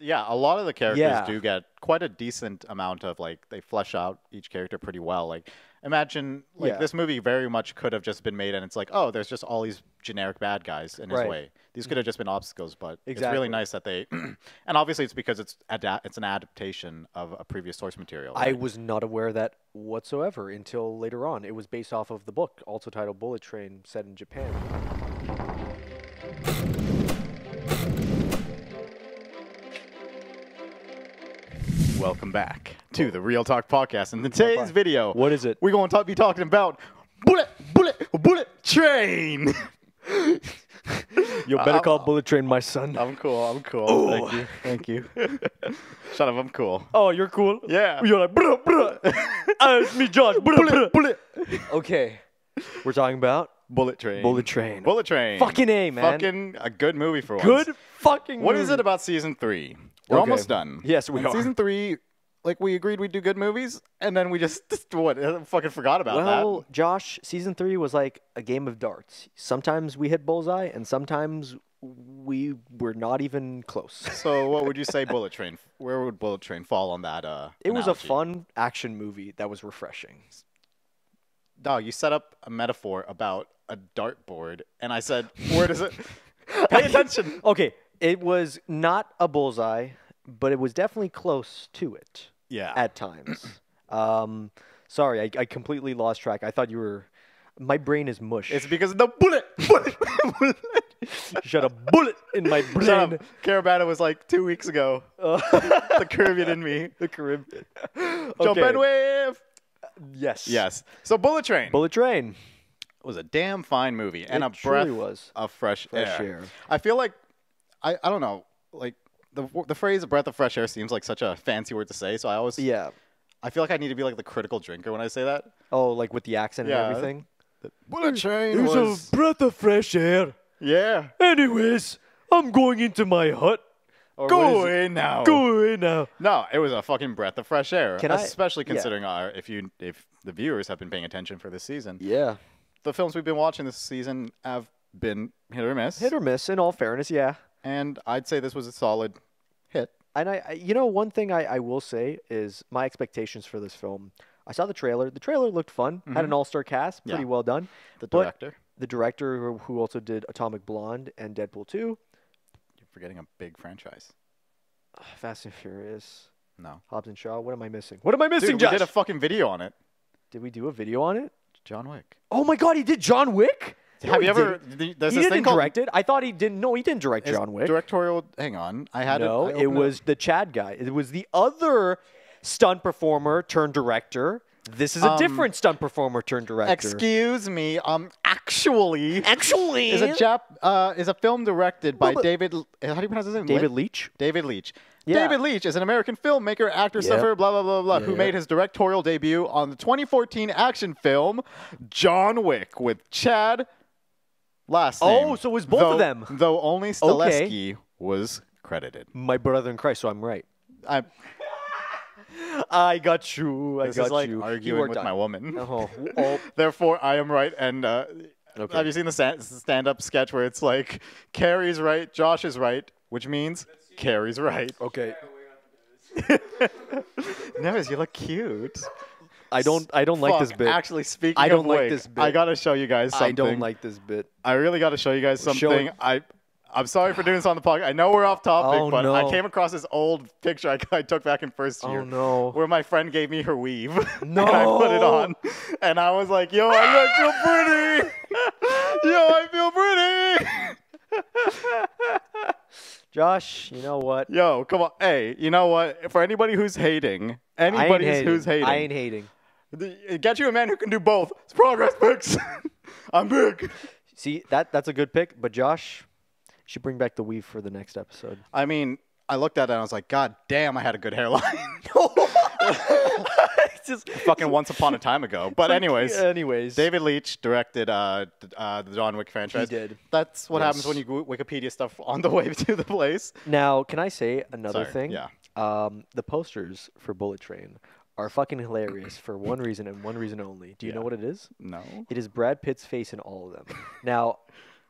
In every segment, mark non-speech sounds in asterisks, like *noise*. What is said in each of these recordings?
Yeah, a lot of the characters Yeah. do get quite a decent amount of like they flesh out each character pretty well. Like imagine like Yeah. this movie very much could have just been made and it's like, oh, there's just all these generic bad guys in his way. These could have just been obstacles, but it's really nice that they *clears throat* and obviously it's because it's ada- it's an adaptation of a previous source material. I was not aware of that whatsoever until later on. It was based off of the book, also titled Bullet Train, set in Japan. Welcome back to the Reel Talk podcast. And in today's video, What is it? we're going to be talking about bullet, bullet, bullet train. You better call Bullet Train my son. I'm cool. I'm cool. Thank you. Thank you. *laughs* Shut up. I'm cool. Oh, you're cool. Yeah. You're like, bruh, bruh. *laughs* Ah, it's me, Josh. Bruh, bruh. bullet. Okay. We're talking about Bullet train. Bullet Train. Bullet train. Fucking A, man. Fucking a good movie for once. Good fucking What is movie. it about season three? We're Okay. almost done. Yes, we And are. Season three, like we agreed we'd do good movies, and then we just, *laughs* just what? Fucking forgot about that. Well, Josh, season three was like a game of darts. Sometimes we hit bullseye, and sometimes we were not even close. *laughs* So, what would you say, Bullet Train? Where would Bullet Train fall on that? Uh, It was a fun action movie that was refreshing. Dog, you set up a metaphor about a dartboard, and I said, where does it? *laughs* Pay attention. Okay, it was not a bullseye, but it was definitely close to it Yeah. at times. *clears throat* um, sorry, I, I completely lost track. I thought you were. My brain is mush. it's because of the bullet. Bullet. bullet. *laughs* Shut a bullet in my brain. Shut up. Caribana was like two weeks ago. *laughs* the Caribbean in me. the Caribbean. Jump Okay. and wave. Yes. Yes. So Bullet Train Bullet Train. It was a damn fine movie and It a breath was. of fresh, Fresh air. air. I feel like I, I don't know like the the phrase "a breath of fresh air" seems like such a fancy word to say. So I always Yeah. I feel like I need to be like the critical drinker when I say that. Oh, like with the accent Yeah. and everything. Bullet Train was a breath of fresh air. yeah. Anyways, I'm going into my hut. Or Go it? in now. Go away now. No, it was a fucking breath of fresh air. Can I- Especially yeah. considering our if you if the viewers have been paying attention for this season. Yeah. The films we've been watching this season have been hit or miss. Hit or miss, in all fairness, yeah. And I'd say this was a solid hit. And I, you know, one thing I, I will say is my expectations for this film. I saw the trailer. The trailer looked fun. Had mm-hmm. an all-star cast, pretty Yeah. well done. The director. The director who, also did Atomic Blonde and Deadpool 2, You're forgetting a big franchise. Ah, Fast and Furious, No. Hobbs and Shaw. What am I missing? What am I missing, Dude, we did a fucking video on it. Did we do a video on it? John Wick. Oh my God, he did John Wick. No, Have you ever? didn't. There's he this didn't thing called direct it. I thought he didn't. No, he didn't direct John Wick. Directorial. Hang on, I had no, it. I it was the Chad guy. It was the other stunt performer turned director. This is a Um, different stunt performer turned director. Excuse me. Um, actually, Actually, is a Jap. Uh, is a film directed by Well, David. How do you pronounce his name? David Leitch. David Leitch. Yeah. David Leitch is an American filmmaker, actor, Yep. stuffer, blah blah blah blah, who Yep. made his directorial debut on the 2014 action film John Wick with Chad. Last name. Oh, so it was both of them. Though only Stahelski was credited. My brother in Christ, so I'm right. I, *laughs* I got you. I this got is like you. You arguing are with done. my woman. *laughs* Oh, oh, Therefore, I am right. And uh, Okay. have you seen the stand-up sketch where it's like Carrie's right, Josh is right, which means Carrie's right. okay. *laughs* Nevis, you look cute. I don't. I don't like this Fuck, bit. Actually, speaking I don't of like this bit. I gotta show you guys something. I don't like this bit. I really gotta show you guys Show something. it. I. I'm sorry for doing this on the podcast. I know we're off topic, Oh, but I came across this old picture I, I took back in first oh, year. Oh no. Where my friend gave me her weave. No. *laughs* and I put it on. And I was like, yo, I feel pretty. *laughs* yo, I feel pretty. *laughs* Josh, you know what? Yo, come on. Hey, you know what? For anybody who's hating, I ain't anybody hating. who's hating, I ain't hating. Get you a man who can do both. It's progress picks. *laughs* I'm big. See that that's a good pick, but Josh should bring back the weave for the next episode. I mean, I looked at it and I was like, God damn, I had a good hairline. *laughs* *laughs* Just Fucking once upon a time ago. But anyways, anyways, David Leitch directed uh, uh, the John Wick franchise. He did. That's what Yes. happens when you go Wikipedia stuff on the way to the place. Now, can I say another Sorry, thing? yeah. Um, the posters for Bullet Train are fucking hilarious for one reason and one reason only. Do you know what it is? No. It is Brad Pitt's face in all of them. *laughs* now,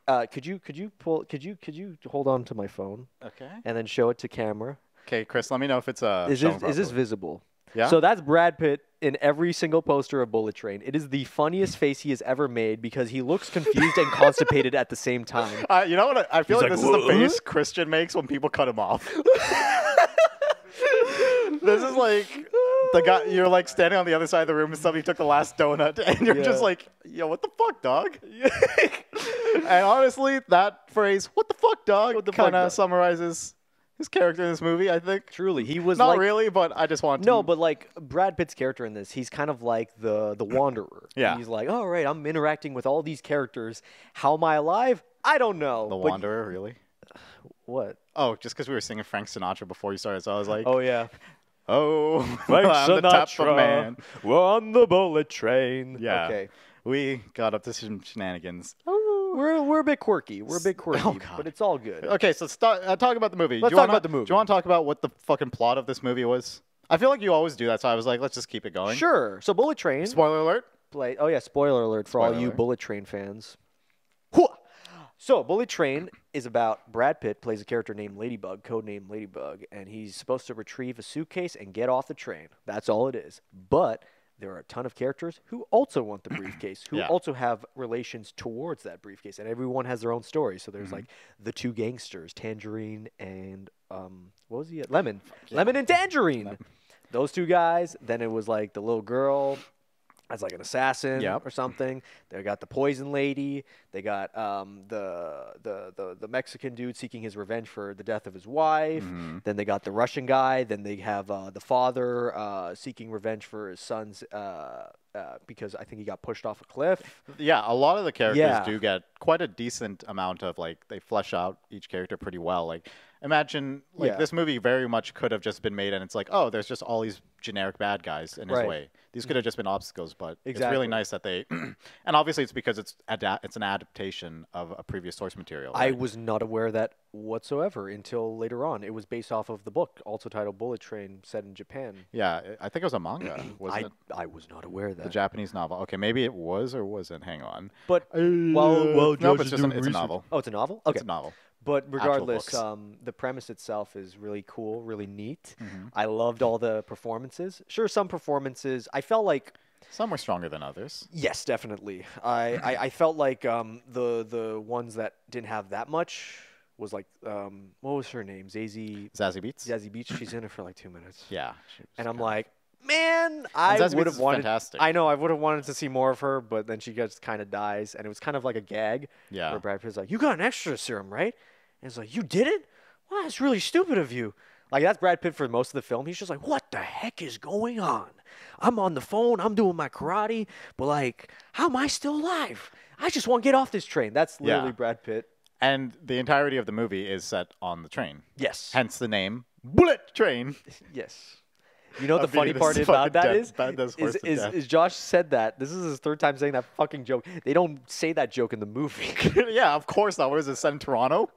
uh, could you could you pull could you could you hold on to my phone Okay. and then show it to camera? Okay, Chris, let me know if it's uh. Is shown this is this visible? Yeah? So that's Brad Pitt in every single poster of Bullet Train. It is the funniest face he has ever made because he looks confused and *laughs* constipated at the same time. *laughs* Uh, you know what? I I feel He's like, like, this is the face Christian makes when people cut him off. this is like the guy. You're like standing on the other side of the room, and somebody took the last donut, *laughs* and you're just like, "Yo, what the fuck, dog?" *laughs* *laughs* and honestly, that phrase, "What the fuck, dog," What the fuck, kind of summarizes his character in this movie. I think. Truly, he was Not like really, but I just want to. no, but like Brad Pitt's character in this, he's kind of like the the wanderer. Yeah. he's like, all right, I'm interacting with all these characters. How am I alive? I don't know. the But- Wanderer, really? *sighs* What? Oh, just because we were singing Frank Sinatra before you started, so I was like, Oh yeah, "Oh, *laughs* Frank I'm the type of man." We're on the bullet train. Yeah. Okay. We got up to some shenanigans. We're we're a bit quirky. We're a bit quirky, Oh, God. but it's all good. Okay, so start, uh, talk about the movie. Let's do you talk wanna, about the movie. Do you want to talk about what the fucking plot of this movie was? I feel like you always do that, so I was like, let's just keep it going. Sure. So Bullet Train. Spoiler alert. play. Oh yeah, spoiler alert for all Spoiler you alert. Bullet Train fans. Hooah! So Bullet Train is about Brad Pitt plays a character named Ladybug, codenamed Ladybug, and he's supposed to retrieve a suitcase and get off the train. That's all it is. But there are a ton of characters who also want the *clears throat* briefcase, who Yeah. also have relations towards that briefcase, and everyone has their own story. So Mm-hmm. there's like the two gangsters, Tangerine and um, what was he? At? Lemon, Lemon and Tangerine. Those two guys. Then it was like the little girl as like an assassin Yep. or something. They got the poison lady. They got um, the, the the the Mexican dude seeking his revenge for the death of his wife. Mm-hmm. Then they got the Russian guy. Then they have uh, the father uh, seeking revenge for his son's uh, uh, because I think he got pushed off a cliff. Yeah, a lot of the characters Yeah. do get quite a decent amount of like they flesh out each character pretty well. Like imagine like Yeah. this movie very much could have just been made and it's like, oh, there's just all these generic bad guys in his Right. way. These could have just been obstacles, but it's really nice that they *clears throat* and obviously it's because it's ada- it's an adaptation of a previous source material. I was not aware of that whatsoever until later on. It was based off of the book, also titled Bullet Train, set in Japan. yeah, I think it was a manga, *clears throat* was I it? I was not aware of that. The Japanese novel. Okay, maybe it was or wasn't. Hang on. But Uh, well, well, nope, it's just an, it's a novel. Oh, it's a novel. Okay, It's a novel. But regardless, um, the premise itself is really cool, really neat. Mm-hmm. I loved all the performances. Sure, some performances I felt like Some were stronger than others. yes, definitely. I, *clears throat* I, I felt like um, the the ones that didn't have that much was like um, what was her name? Zazie Zazie Beetz. Zazie Beetz. *clears throat* She's in it for like two minutes. Yeah. And I'm like, man, I would have wanted. fantastic. I know I would have wanted to see more of her, but then she just kind of dies, and it was kind of like a gag. Yeah. Where Brad Pitt's like, "You got an extra serum, right?" And it's like, "You did it? Wow, that's really stupid of you." Like that's Brad Pitt for most of the film. He's just like, "What the heck is going on? I'm on the phone. I'm doing my karate, but like, how am I still alive? I just want to get off this train." That's literally Yeah. Brad Pitt. And the entirety of the movie is set on the train. Yes. Hence the name Bullet Train. *laughs* Yes. You know *laughs* I the funny part about that death- is, that does is, horse to is, death. is Josh said that. This is his third time saying that fucking joke. They don't say that joke in the movie. *laughs* yeah, of course not. What is it set in Toronto?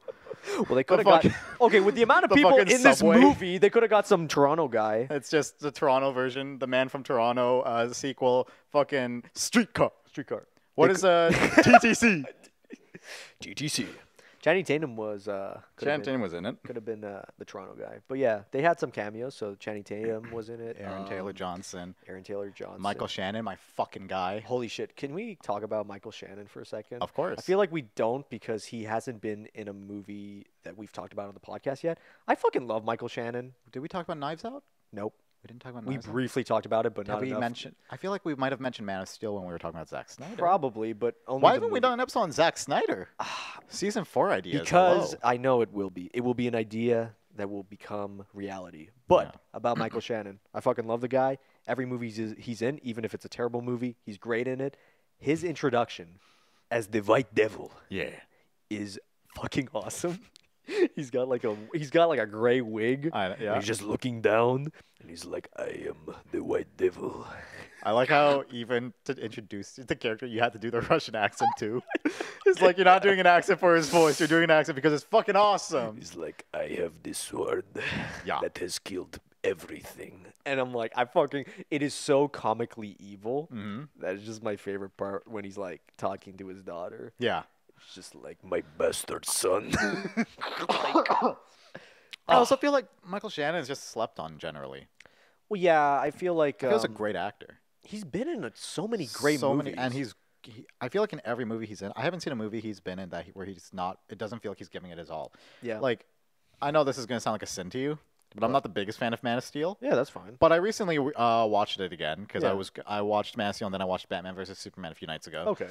*laughs* well, they could have got okay with the amount of *laughs* the people in this movie. They could have got some Toronto guy. It's just the Toronto version, the Man from Toronto uh, sequel, fucking Streetcar. Streetcar. What is uh, *laughs* TTC? GTC. Channing Tatum was uh, Channing Tatum was in it. could have been uh, the Toronto guy, but yeah, they had some cameos. So Channing Tatum was in it. Aaron Taylor um, Johnson. Aaron Taylor Johnson. Michael Shannon, my fucking guy. Holy shit! Can we talk about Michael Shannon for a second? Of course. I feel like we don't because he hasn't been in a movie that we've talked about on the podcast yet. I fucking love Michael Shannon. Did we talk about Knives Out? Nope. We didn't talk about We briefly talked about it, but Have not we enough. mentioned? I feel like we might have mentioned Man of Steel when we were talking about Zack Snyder. Probably, but only Why haven't we done an episode on Zack Snyder? *sighs* Season four ideas. Because hello. I know it will be. It will be an idea that will become reality. But Yeah. about Michael *clears throat* Shannon, I fucking love the guy. Every movie he's, he's in, even if it's a terrible movie, he's great in it. His introduction as the White Devil yeah. is fucking awesome. *laughs* he's got like a he's got like a gray wig. I- yeah. He's just looking down, and he's like, "I am the White Devil." I like how *laughs* even to introduce the character, you had to do the Russian accent too. *laughs* it's like you're not doing an accent for his voice; you're doing an accent because it's fucking awesome. He's like, I have this sword *sighs* Yeah. that has killed everything. And I'm like, I fucking, it is so comically evil. Mhm. That is just my favorite part when he's like talking to his daughter. Yeah. It's just like, my bastard son. *laughs* I also feel like Michael Shannon is just slept on generally. Well, yeah, I feel like He was a um, great actor. he's been in a, so many great so movies. many, and he's. He, I feel like in every movie he's in, I haven't seen a movie he's been in that he, where he's not. It doesn't feel like he's giving it his all. yeah, Like, I know this is gonna sound like a sin to you, but I'm not the biggest fan of Man of Steel. yeah, that's fine. But I recently uh, watched it again because I was I watched Man of Steel and then I watched Batman versus Superman a few nights ago. Okay,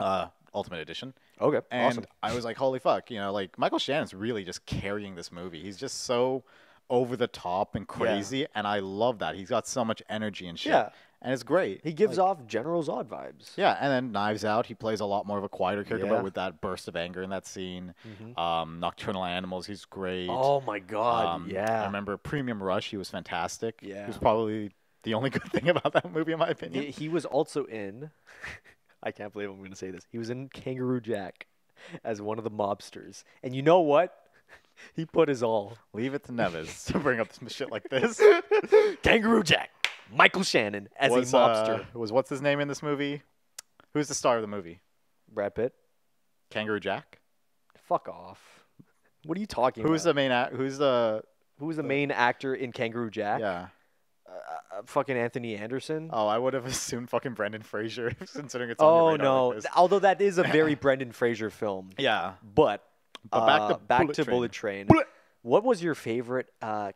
Uh, Ultimate Edition. okay, And awesome. I was like, holy fuck, you know, like Michael Shannon's really just carrying this movie. He's just so over the top and crazy, and I love that. He's got so much energy and shit. Yeah. And it's great. He gives Like, off General Zod vibes. Yeah, and then Knives Out, he plays a lot more of a quieter character, Yeah. but with that burst of anger in that scene. Um, Nocturnal Animals, he's great. Oh my God, Um, I remember Premium Rush, he was fantastic. Yeah. He was probably the only *laughs* good thing about that movie, in my opinion. He, he was also in. I can't believe I'm going to say this. He was in Kangaroo Jack as one of the mobsters, and you know what? *laughs* He put his all. Leave it to Neves to bring up some shit like this. *laughs* Kangaroo Jack, Michael Shannon as was, a mobster. uh, was what's his name in this movie? Who's the star of the movie? Brad Pitt. Kangaroo Jack. Fuck off. What are you talking Who's about? the main? Who's the? Who's the main actor in Kangaroo Jack? Yeah. Uh, fucking Anthony Anderson. Oh, I would have *laughs* assumed fucking Brendan Fraser, *laughs* considering it's on Oh no! like. Although that is a *laughs* very Brendan Fraser film, Yeah. but But back to uh, back Bullet to Train. Bullet Train. Bullet- What was your favorite uh,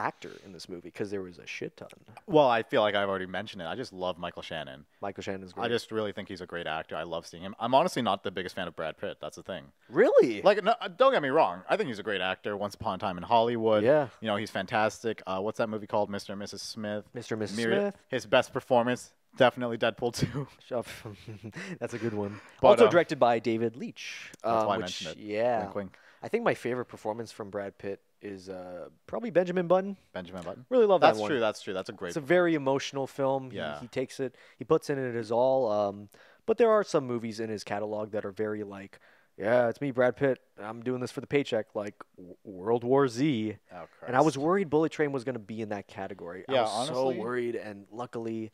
actor in this movie? Because there was a shit ton. Well, I feel like I've already mentioned it. I just love Michael Shannon. Michael Shannon's great. I just really think he's a great actor. I love seeing him. I'm honestly not the biggest fan of Brad Pitt. That's the thing. really Like, no, don't get me wrong. I think he's a great actor. Once Upon a Time in Hollywood. Yeah. You know, he's fantastic. Uh, what's that movie called? Mr. and Mrs. Smith. Mr. and Mrs. Myriad- Smith. His best performance, definitely Deadpool 2. *laughs* *laughs* That's a good one. But, also um, directed by David Leitch. That's um, why I which, mentioned it. Yeah. Wink, wink. I think my favorite performance from Brad Pitt is uh, probably Benjamin Button. Benjamin Button. Really love That's that one. That's true. That's true. That's a great. It's a very emotional film. He- Yeah. He, takes it, he puts in it his all. Um, but there are some movies in his catalog that are very like, yeah, it's me, Brad Pitt. I'm doing this for the paycheck, like W- World War Z. Oh, And I was worried Bullet Train was going to be in that category. I Yeah, was honestly, so worried, and luckily,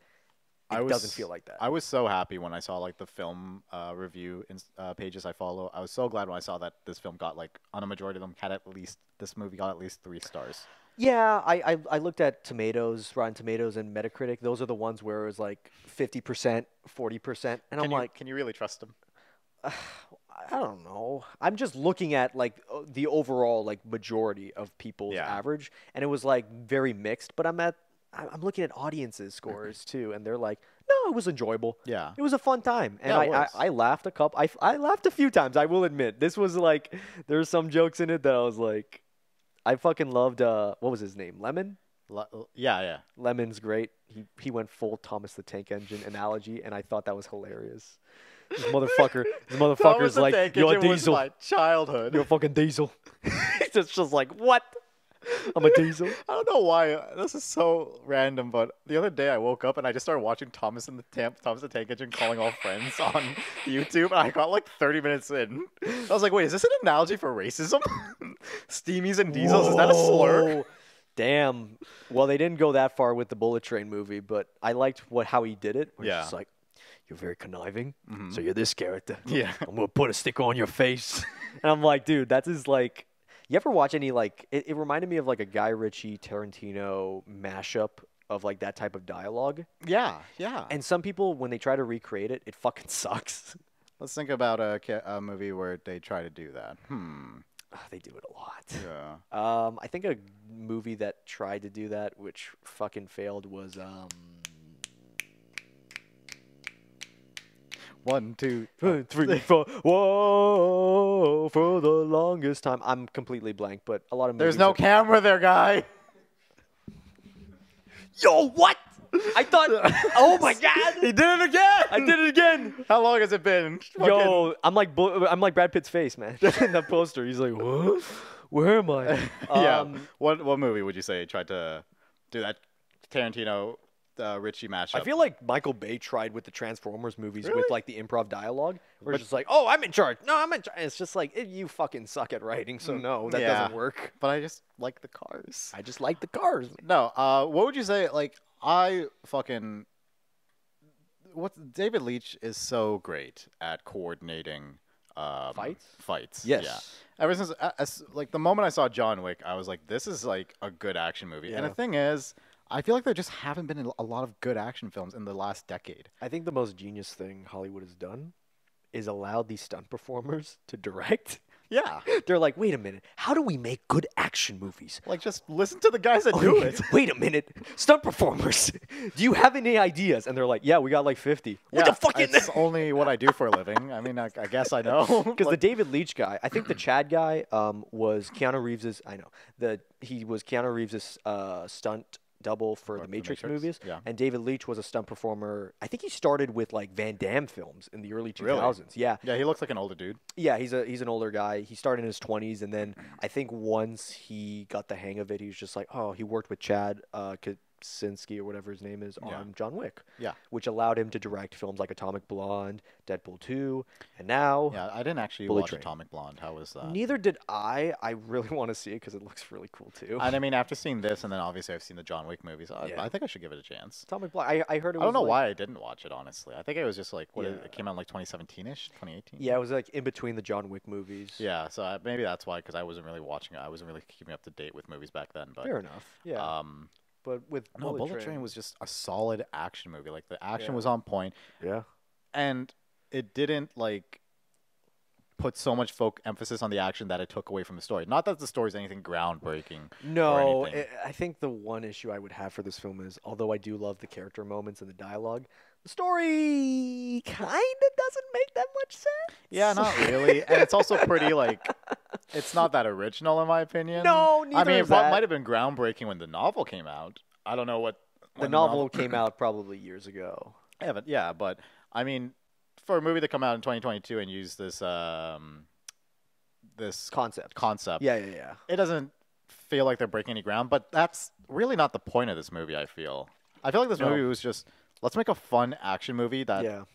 I was, doesn't feel like that. I was so happy when I saw like the film uh, review in, uh, pages I follow. I was so glad when I saw that this film got like on a majority of them had at least this movie got at least three stars. Yeah, I, I I looked at Tomatoes, Rotten Tomatoes, and Metacritic. Those are the ones where it was like fifty percent, forty percent, and Can I'm you, like, can you really trust him? *sighs* I don't know. I'm just looking at like the overall like majority of people's Yeah. average, and it was like very mixed. But I'm at I'm looking at audiences *laughs* scores too, and they're like, no, it was enjoyable. Yeah. It was a fun time, and Yeah, I, I. I laughed a couple. I, I laughed a few times. I will admit, this was like there's some jokes in it that I was like, I fucking loved. Uh, what was his name? Lemon. Le- yeah, yeah. Lemon's great. He he went full Thomas the Tank Engine analogy, and I thought that was hilarious. This *laughs* motherfucker, this motherfucker's like, you're a diesel, my childhood. you're a fucking diesel. *laughs* it's just like what? I'm a diesel. *laughs* I don't know why this is so random, but the other day I woke up and I just started watching Thomas and the Tamp, Thomas the Tank Engine calling all friends *laughs* on YouTube, and I got like 30 minutes in. I was like, wait, is this an analogy for racism? *laughs* Steamies and diesels, is that a slur? Damn. Well, they didn't go that far with the Bullet Train movie, but I liked what how he did it. Yeah. It's like, you're very conniving, mm-hmm. so you're this character. Yeah. I'm gonna put a sticker on your face, and I'm like, dude, that's like. You ever watch any like? It, it reminded me of like a Guy Ritchie Tarantino mashup of like that type of dialogue. Yeah, yeah. And some people, when they try to recreate it, it fucking *laughs* sucks. Let's think about a, ca- a movie where they try to do that. Hmm. Ah, they do it a lot. Yeah. Um, I think a movie that tried to do that, which fucking failed, was um. One, two, *laughs* One, three, four. Whoa! For the longest time, I'm completely blank, but a lot of There's no camera there, guy. *laughs* Yo, what? I thought. *laughs* oh my god! He did it again. I did it again. How long has it been? Yo, I'm like I'm like Brad Pitt's face, man. In that poster, he's like, what? Where am I? yeah. Um, what what movie would you say tried to do that Tarantino uh, Ritchie mashup? I feel like Michael Bay tried with the Transformers movies with like the improv dialogue, where it's just like, oh, I'm in charge. No, I'm in charge. It's just like you fucking suck at writing, so no, that Mm, yeah. doesn't work. but I just like the cars. I just like the cars. No, uh, what would you say? Like, I fucking. What David Leitch is so great at coordinating um, Fights? Fights. Yes. Yeah. Ever since, as, like the moment I saw John Wick, I was like, this is like a good action movie. And the thing is, I feel like there just haven't been a lot of good action films in the last decade. I think the most genius thing Hollywood has done is allowed these stunt performers to direct. *laughs* Yeah. *laughs* They're like, wait a minute, how do we make good action movies? like just listen to the guys that do it. *laughs* Wait a minute, stunt performers. Do you have any ideas? And they're like, yeah, we got like 50. What yeah, the fuck is it's only what I do for a living. I mean, I, I guess I know. Because the David Leitch guy, I think the *clears throat* Chad guy um, was Keanu Reeves's. I know the he was Keanu Reeves's uh, stunt double for the Matrix, Matrix, movies. yeah. And David Leitch was a stunt performer. I think he started with like Van Damme films in the early 2000s. Really? Yeah, yeah, he looks like an older dude. yeah. He's a he's an older guy. He started in his 20s, and then I think once he got the hang of it, he was just like, oh, he worked with Chad uh, Kaczynski or whatever his name is Yeah. on John Wick. Yeah. Which allowed him to direct films like Atomic Blonde, Deadpool 2, and now Yeah, I didn't actually Bullet watch Train. Atomic Blonde. How was that? Neither did I. I really *laughs* want to see it because it looks really cool too. And I mean, after seeing this, and then obviously I've seen the John Wick movies, I, Yeah. I think I should give it a chance. Atomic Blonde. I, I heard it. I don't know like- why I didn't watch it, honestly. I think it was just like, what, it- Yeah. it came out in like 2017-ish, 2018? Yeah, it was like in between the John Wick movies. Yeah, so I, maybe that's why, because I wasn't really watching it. I wasn't really keeping up to date with movies back then. But Fair enough. Yeah, um, but with no, Bullet, Train. was just a solid action movie. Like the action Yeah. was on point, yeah. and it didn't like put so much folk emphasis on the action that it took away from the story. Not that the story is anything groundbreaking. No, anything. I I think the one issue I would have for this film is, although I do love the character moments and the dialogue, the story kind of doesn't make that much sense. Yeah, not really. and it's also pretty like it's not that original in my opinion. No, I mean, is it that. might have been groundbreaking when the novel came out. I don't know what The when novel came *laughs* out probably years ago. Yeah, but yeah, but I mean, for a movie to come out in 2022 and use this um this Concept. concept, Yeah, yeah, yeah. it doesn't feel like they're breaking any ground. But that's really not the point of this movie. I feel. I feel like this No. movie was just let's make a fun action movie that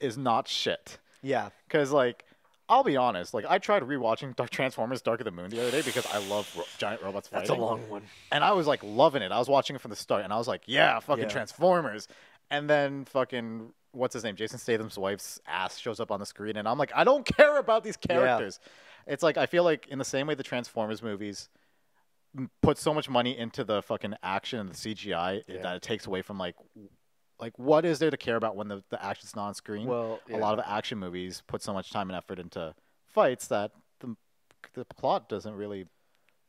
is yeah. not shit. Yeah. Because like. I'll be honest. Like I tried rewatching Dark Transformers: Dark of the Moon the other day because I love ro- giant robots fighting. That's a long one. and I was like loving it. I was watching it from the start, and I was like, "Yeah, fucking Yeah. Transformers." And then fucking what's his name? Jason Statham's wife's ass shows up on the screen, and I'm like, I don't *laughs* care about these Yeah. characters. It's like I feel like in the same way the Transformers movies put so much money into the fucking action and the CGI Yeah. that it takes away from like like what is there to care about when the, the action's not on screen? Well, a lot of action movies put so much time and effort into fights that the the plot doesn't really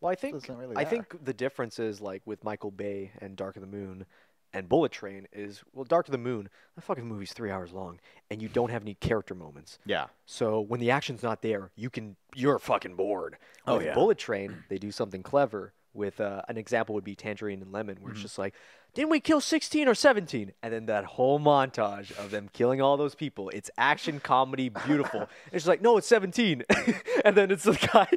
Well, I think really I there. think the difference is like with Michael Bay and Dark of the Moon and Bullet Train is well, Dark of the Moon. That fucking movie's three hours long, and you don't have any character moments. yeah So when the action's not there, you can you're fucking bored. Oh, with yeah. Bullet Train, they do something clever. With uh, an example would be Tangerine and Lemon, where Mm-hmm. it's just like, didn't we kill 16 or 17? And then that whole montage of them killing all those people. It's action comedy, beautiful. *laughs* it's like, no, it's 17. *laughs* and then it's the guy,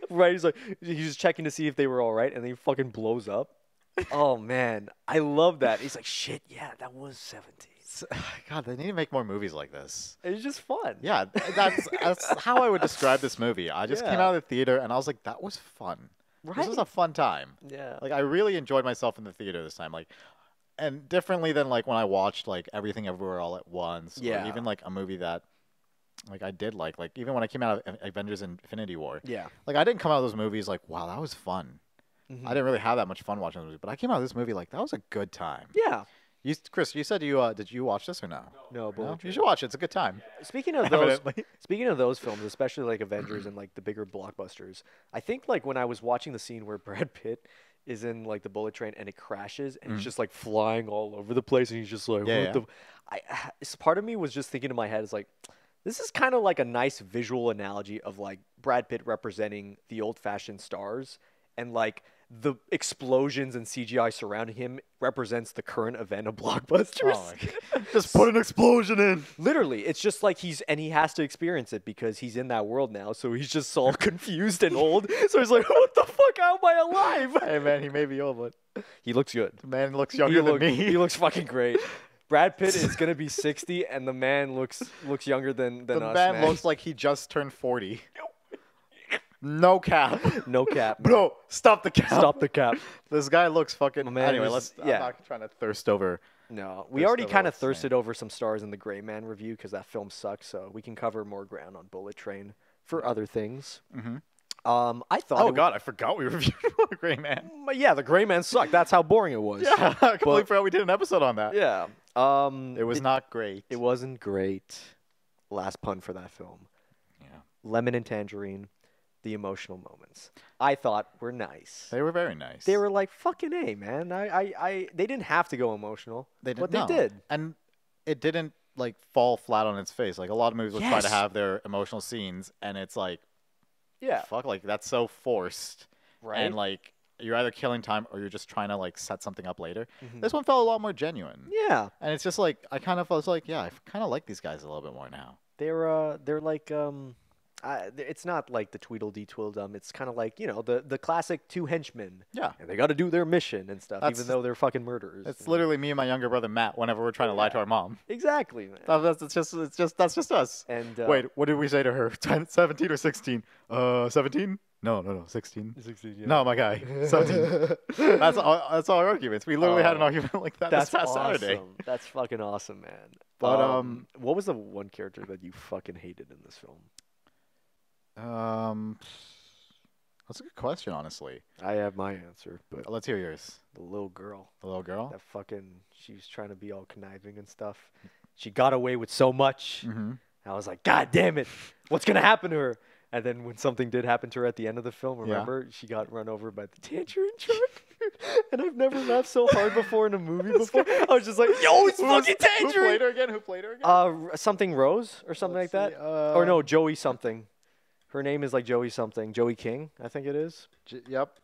*laughs* right? He's like, he's just checking to see if they were all right, and then he fucking blows up. oh man, I love that. He's like, shit, yeah, that was 17. *sighs* God, they need to make more movies like this. It's just fun. Yeah, that's that's how I would describe this movie. I just came out of the theater and I was like, that was fun. This was a fun time. Yeah. Like I really enjoyed myself in the theater this time. Like, and differently than like when I watched like Everything Everywhere All at Once. or Yeah. even like a movie that, like I did like like even when I came out of Avengers: Infinity War. yeah. Like I didn't come out of those movies like, wow, that was fun. Mhm. I didn't really have that much fun watching those movies, but I came out of this movie like that was a good time. Yeah. You, Chris, you said you uh, did you watch this or no? No, No? Bullet You should watch it. It's a good time. Speaking of *laughs* those, Evidently. *laughs* speaking of those films, especially like Avengers and like the bigger blockbusters, I think like when I was watching the scene where Brad Pitt is in like the bullet train and it crashes and he's just like flying all over the place and he's just like. Yeah, what yeah. the? I *sighs* s- part of me was just thinking in my head is like, this is kind of like a nice visual analogy of like Brad Pitt representing the old-fashioned stars and like the explosions and CGI surrounding him represents the current event of *laughs* blockbusters. Oh. *laughs* Just put an explosion in. Literally, it's just like he's and he has to experience it because he's in that world now. So he's just all *laughs* confused and old. So he's like, "What the fuck? How am I alive?" Hey man, he may be old, but He looks good. the man looks He, younger than look- me. he looks fucking great. Brad Pitt is gonna be sixty, and the man looks looks younger than than the us. man man. looks like he just turned forty. No cap. *laughs* no cap. Bro, stop the cap. Stop the cap. *laughs* This guy looks fucking. My man anyway, is- let's. yeah. I'm not trying to thirst over No, we already kind of thirsted over some stars in the Gray Man review because that film sucks. So we can cover more ground on Bullet Train for other things. Mm-hmm. Um, I thought. Oh God, I forgot we *laughs* reviewed The Gray Man. w- yeah, the Gray Man sucked. That's how boring it was. Yeah, I completely But- forgot we did an episode on that. Yeah. Um, It was not great. It wasn't great. Last pun for that film. Yeah. Lemon and Tangerine, the emotional moments. I thought were nice. They were very nice. They were like fucking a man. I, I, I they didn't have to go emotional. They did, but no. they did. and it didn't like fall flat on its face. Like a lot of movies will try to have their emotional scenes, and it's like, Yeah. fuck, like that's so forced, Right. and like you're either killing time or you're just trying to like set something up later. Mhm. This one felt a lot more genuine, yeah. and it's just like I kind of was like, yeah, I kind of like these guys a little bit more now. They're uh they're like um I, th- it's not like the Tweedledee Tweedledum. It's kind of like you know the the classic two henchmen, Yeah. and they got to do their mission and stuff, That's- even though they're fucking murderers. It's you know? literally me and my younger brother Matt. Whenever we're trying to lie to our mom, exactly, man. That- that's it's just it's just that's just us. And uh, Wait, what did we say to her? *laughs* 10, 17 or sixteen? Uh, seventeen? No, no, no, sixteen. Sixteen. No, my guy, *laughs* seventeen. that's all. That's all our arguments. We literally had an Oh. argument like that That's this past awesome. Saturday. That's fucking awesome, man. But, um, what was the one character that you fucking hated in this film? Um, that's a good question, honestly. I have my answer, but Let's hear yours. the little girl, The little girl. that fucking, she was trying to be all conniving and stuff. She got away with so much. Mm-hmm. I was like, God damn it, what's gonna happen to her? And then when something did happen to her at the end of the film, Yeah. remember she got run over by the tangerine truck. *laughs* and I've never laughed so hard before in a movie *laughs* before. I was just like, Yo, it's fucking who played her again? Who played her again? Uh, something Rose or something Let's like see, that. uh, or no, Joey something. Her name is like Joey something. Joey King, I think it is. J- yep.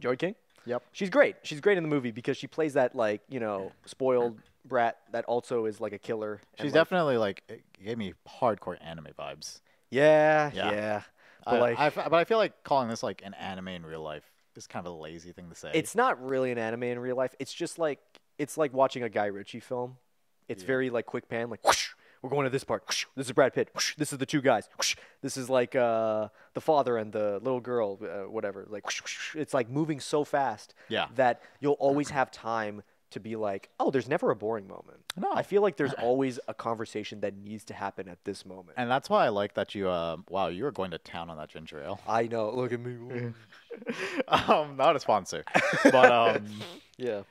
Joey King. Yep. She's great. She's great in the movie because she plays that like you know spoiled brat that also is like a killer. She's like- definitely like it gave me hardcore anime vibes. Yeah, Yeah. yeah. I, But like, I but I feel like calling this like an anime in real life is kind of a lazy thing to say. it's not really an anime in real life. It's just like it's like watching a Guy Ritchie film. It's Yeah. very like quick pan, like whoosh, we're going to this part. this is Brad Pitt. this is the two guys. this is like uh, the father and the little girl, uh, whatever. Like it's like moving so fast yeah. that you'll always have time to be like, oh, there's never a boring moment. No. I feel like there's always a conversation that needs to happen at this moment. And that's why I like that you. Uh, wow, you were going to town on that ginger ale. I know. Look at me. *laughs* um, not a sponsor, but um, *laughs* yeah.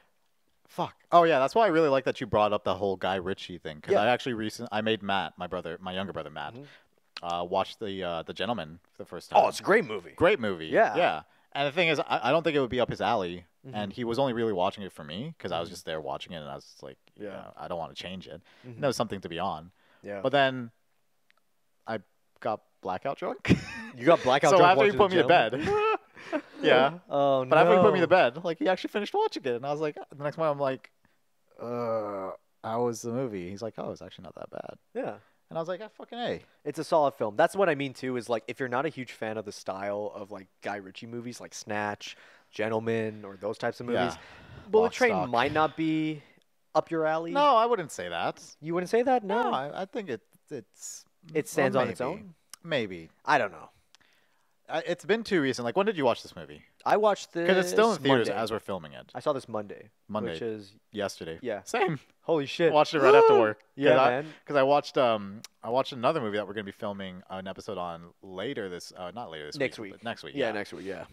Fuck. Oh yeah, that's why I really like that you brought up the whole Guy Ritchie thing because Yeah. I actually recent I made Matt, my brother, my younger brother Matt, Mhm. uh, watch the uh, the Gentleman for the first time. Oh, it's a great movie. great movie. Yeah. yeah. And the thing is, I, I don't think it would be up his alley. Mhm. And he was only really watching it for me because I was Mhm. just there watching it, and I was like, Yeah. yeah, I don't want to change it. Mhm. That was something to be on. Yeah. But then I got blackout drunk. you got blackout *laughs* so drunk after he watching put me to bed? Yeah. Oh no. But after he put me to bed, like he actually finished watching it, and I was like, the next morning I'm like, uh, how was the movie? He's like, oh, it's actually not that bad. Yeah. And I was like, ah, fucking a. It's a solid film. That's what I mean too. Is like if you're not a huge fan of the style of like Guy Ritchie movies, like Snatch, Gentleman, or those types of movies, Yeah. Bullet Lock, Train Stock. might not be up your alley. No, I wouldn't say that. You wouldn't say that? No. No, I, I think it it's it stands on its own. Maybe. I don't know. I, it's been too recent. Like, when did you watch this movie? I watched this Because it's still in theaters Monday. as we're filming it. I saw this Monday. Monday. Which is Yesterday. yeah. Same. Holy shit. Watched it right after work. Yeah, I, man. Because I watched um I watched another movie that we're gonna be filming an episode on later this uh not later this Next week, week. but next week Yeah, yeah, next week. Yeah.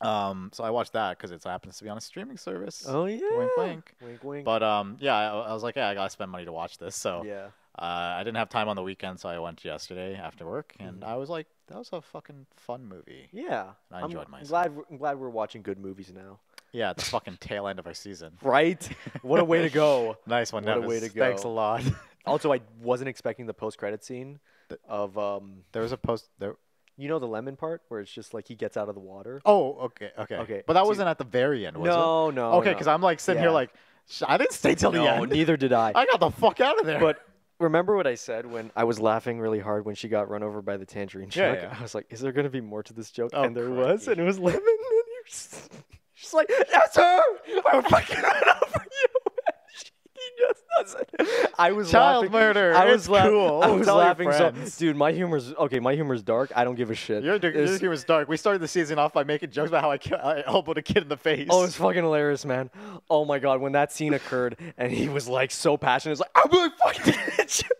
um so I watched that because it happens to be on a streaming service Oh yeah. wink wink Wink wink. but um yeah I, I was like yeah I gotta spend money to watch this so yeah. uh, I didn't have time on the weekend so I went yesterday after work and Mhm. I was like that was a fucking fun movie Yeah. I I'm- enjoyed I'm myself. glad we're, I'm glad we're watching good movies now. yeah the fucking tail end of our season *laughs* Right? what a way to go. *laughs* nice one What a way to go. thanks a lot *laughs* Also, I wasn't expecting the post-credit scene The- of um, there was a post there you know, the lemon part where it's just like he gets out of the water. oh okay okay Okay, but that so- wasn't at the very end was it no, no. Okay, because I'm like sitting Yeah. here like, I didn't stay till the no, end. neither did I. I got the fuck out of there. But remember what I said when I was laughing really hard when she got run over by the tangerine Yeah, truck? yeah. I was like, "Is there gonna be more to this joke?" Oh, and there was, and it was lemon. And you're just, she's like, "That's her! I would fucking run over you." She just doesn't. I was Child laughing. murder, I was it's laugh- cool. I was laughing so, dude. My humor's okay. My humor's dark. I don't give a shit. Your, your humor's dark. We started the season off by making jokes about how I, ki- I elbowed a kid in the face. Oh, it's fucking hilarious, man. Oh my god, when that scene occurred and he was like so passionate, it's like I'm gonna fucking hit you. *laughs*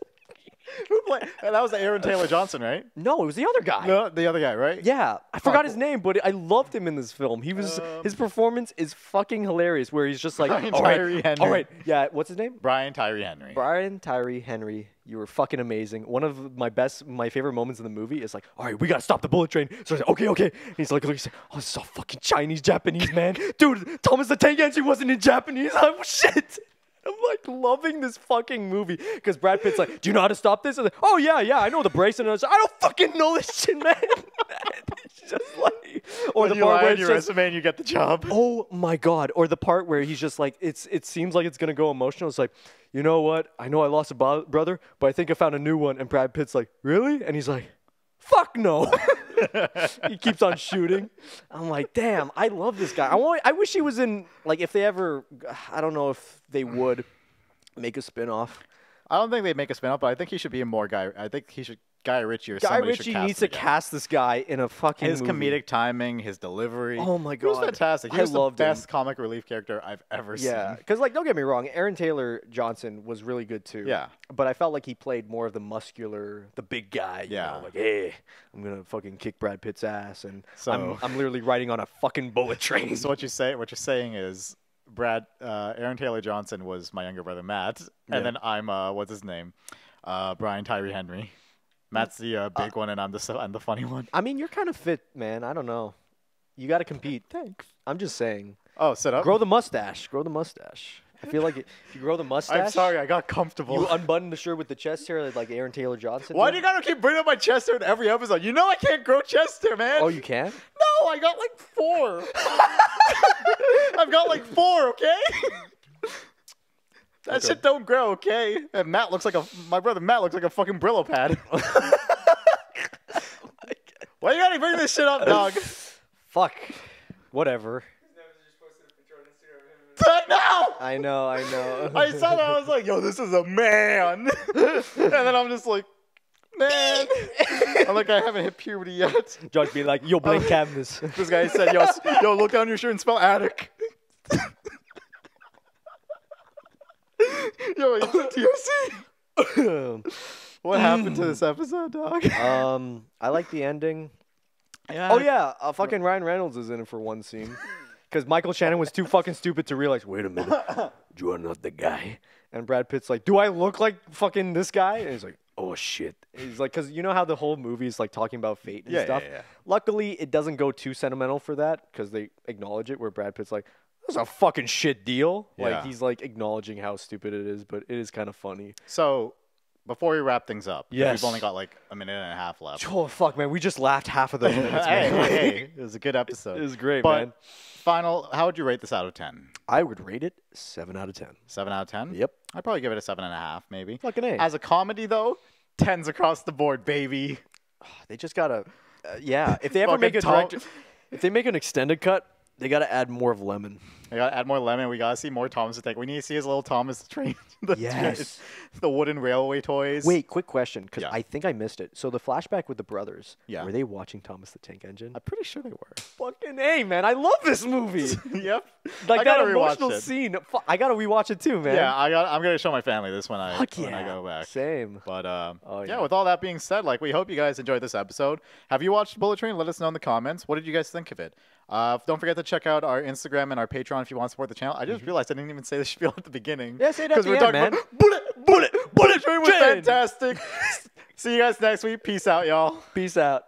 Who played? That was Aaron Taylor Johnson, right? No, it was the other guy. No, the other guy, right? Yeah, I forgot his name, but I loved him in this film. He was Um, his performance is fucking hilarious. Where he's just like, Brian all right, Tyree Henry." all right, yeah. What's his name? Brian Tyree Henry. Brian Tyree Henry. You were fucking amazing. One of my best, my favorite moments in the movie is like, all right, we gotta stop the bullet train. So he's like, okay, okay. And he's like, look, he's like, oh, this is all fucking Chinese, Japanese, man. *laughs* Dude, Thomas the Tank Engine wasn't in Japanese. *laughs* Oh shit. I'm like loving this fucking movie because Brad Pitt's like, "Do you know how to stop this?" I'm like, "Oh yeah, yeah, I know the brace." And I was like, "I don't fucking know this shit, man." *laughs* it's just like, or the you part where your just, resume and you get the job. Oh my god! Or the part where he's just like, it's it seems like it's gonna go emotional. It's like, you know what? I know I lost a brother, but I think I found a new one. And Brad Pitt's like, really? And he's like, fuck no. *laughs* *laughs* he keeps on shooting. I'm like, damn, I love this guy. I want. I wish he was in like if they ever. I don't know if they would make a spin-off. I don't think they'd make a spin off, but I think he should be a more guy. I think he should Guy Ritchie or Guy somebody should Ritchie cast needs to again. cast this guy in a fucking his movie. comedic timing, his delivery. Oh my god, He was fantastic. He I was loved the him. best comic relief character I've ever Yeah, seen. because like don't get me wrong, Aaron Taylor Johnson was really good too. Yeah. but I felt like he played more of the muscular, the big guy. you Yeah. know, like hey, I'm gonna fucking kick Brad Pitt's ass, and I'm So- I'm literally riding on a fucking bullet *laughs* train. So what you say? What you're saying is, Brad, uh, Aaron Taylor Johnson was my younger brother Matt, Yeah. and then I'm uh, what's his name, uh, Brian Tyree Henry. Matt's the uh, big one, and I'm the so- I'm the funny *laughs* one. I mean, you're kind of fit, man. I don't know. You got to compete. Thanks. I'm just saying. Oh, sit up. Grow the mustache. Grow the mustache. I feel like if you grow the mustache, I'm sorry, I got comfortable. you unbutton the shirt with the chest hair like Aaron Taylor Johnson. Why did. do you gotta keep bringing up my chest hair in every episode? You know I can't grow chest hair, man. Oh, you can. No, I got like four. *laughs* *laughs* I've got like four, okay? That Okay. shit don't grow, okay? And Matt looks like a my brother Matt looks like a fucking Brillo pad. *laughs* Why you gotta bring this shit up, dog? Fuck. Whatever. now! I know. I know. *laughs* I saw that, I was like, yo, this is a man. *laughs* and then I'm just like, man. I'm like, I haven't hit puberty yet. Judge be like, yo, blame cabinets. This guy said, yo, yo, look down your shirt and spell attic. *laughs* yo, it's *laughs* TOC. *laughs* What happened to this episode, dog? um, I like the ending. Yeah. Oh yeah, uh, fucking Ryan Reynolds is in it for one scene. Because Michael Shannon was too fucking stupid to realize. Wait a minute, you are not the guy. And Brad Pitt's like, "Do I look like fucking this guy?" And he's like, "Oh shit." He's like, "Cause you know how the whole movie is like talking about fate and Yeah, yeah, stuff. yeah. Luckily, it doesn't go too sentimental for that because they acknowledge it. Where Brad Pitt's like, "That's a fucking shit deal." Like he's like acknowledging how stupid it is, but it is kind of funny. So, before we wrap things up, Yes. we've only got like a minute and a half left. Oh fuck, man, we just laughed half of those *laughs* minutes, hey, hey, *laughs* it was a good episode. It was great, but man. final, how would you rate this out of 10? I would rate it seven out of ten. 7 out of 10? Yep. I'd probably give it a 7.5, maybe. Fucking A. As a comedy, though, 10s across the board, baby. *sighs* They just gotta, uh, yeah. If they ever make a Tom- direct, if they make an extended cut, they gotta add more of lemon. We gotta add more lemon. We gotta see more Thomas the Tank. We need to see his little Thomas the *laughs* train. *laughs* the, Yes. the wooden railway toys. Wait, quick question, because Yeah. I think I missed it. So the flashback with the brothers, Yeah. were they watching Thomas the Tank Engine? I'm pretty sure they were. Fucking a man, I love this movie. *laughs* yep. like I that emotional it. scene. I gotta rewatch it too, man. Yeah, I got. I'm gonna show my family this when I Fuck when yeah. I go back. Same. But um, Oh, yeah. yeah. with all that being said, like we hope you guys enjoyed this episode. Have you watched Bullet Train? Let us know in the comments. What did you guys think of it? Uh, don't forget to check out our Instagram and our Patreon if you want to support the channel. I just realized I didn't even say the spiel at the beginning. Mm-hmm. Yeah, say it at 'Cause we're talking man. about Bullet, Bullet, Bullet Train was fantastic. *laughs* See you guys next week. Peace out, y'all. Peace out.